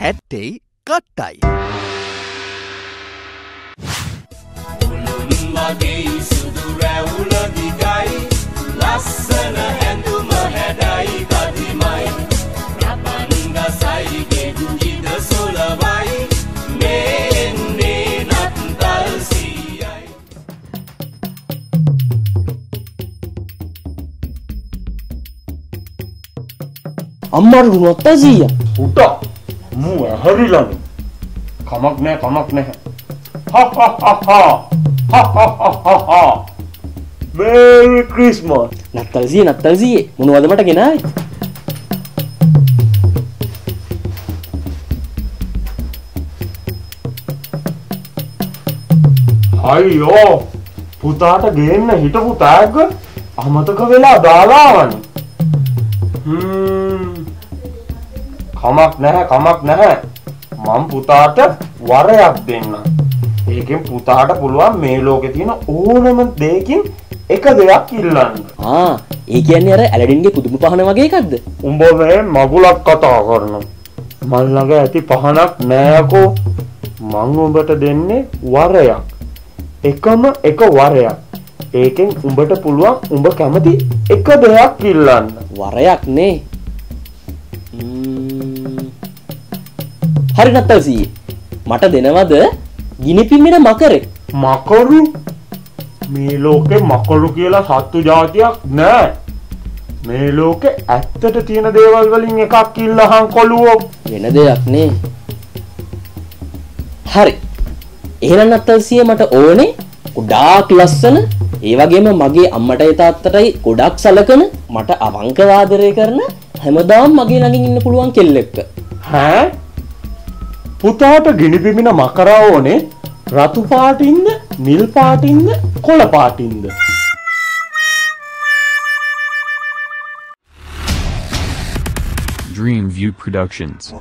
හැට්ටෙයි කට්ටයි. මගේ සුදු රැවුල දිගයි. ලස්සන හැඳුම හැඩයි කදිමයි. රපන්ගසයි ගෙඩුජිද සොලවයි. මේන්නේ නත්තල් සීයයි. අම්මට රුණොත්තා සීය. පුට මු ඇහරිලන කමක් නෑ කමක් නැහැ මේරි ක්‍රිස්මස් නත්තල් සිය නත්තල් සියේ මොනවද මට ගෙනයි අයියෝ පුතාට ගේන්න හිටපු තෑග්ග අමතක වෙලා දාලාවන කමක් නැහැ කමක් නැහැ. මං පුතාට වරයක් දෙන්න. ඒකෙන් පුතාට පුළුවන් මේ ලෝකෙ තියෙන ඕනම දෙයකින් එක දෙයක් ඉල්ලන්න. ආ ඒ කියන්නේ අර ඇලඩින්ගේ පුදුම පහන වගේ එකක්ද? උඹ මේ මගුලක් කතා කරන මල්ලඟ ඇති පහනක් නෑකෝ. මං උඹට දෙන්නේ වරයක්. එකම එක වරයක්. ඒකෙන් උඹට පුළුවන් උඹ කැමති එක දෙයක් ඉල්ලන්න. වරයක් නේ හරි නත්තල් සීයේ මට දෙනවද ගිනිපිම්මෙන මකරෙක් මකරු? මේ ලෝකෙ මකරු කියලා සත්තු ජාතියක් නෑ. මේ ලෝකෙ ඇත්තට තියෙන දේවල් වලින් එකක් ඉල්ලහන් කොළුවෝ. වෙන දෙයක් නේ. හරි. එහෙනම් නත්තල් සිය මට ඕනේ ගොඩාක් ලස්සන ඒ වගේම මගේ අම්මටයි තාත්තටයි ගොඩක් සලකන මට අවංකව ආදරය කරන හැමදාම මගේ ළඟින් ඉන්න පුළුවන් කෙල්ලෙක්ක. හෑ පුතාට ගිනිපිමින මකරා ඕනේ රතු පාටින්ද නිල් පාටින්ද කොළ පාටින්ද Dreamview Productions.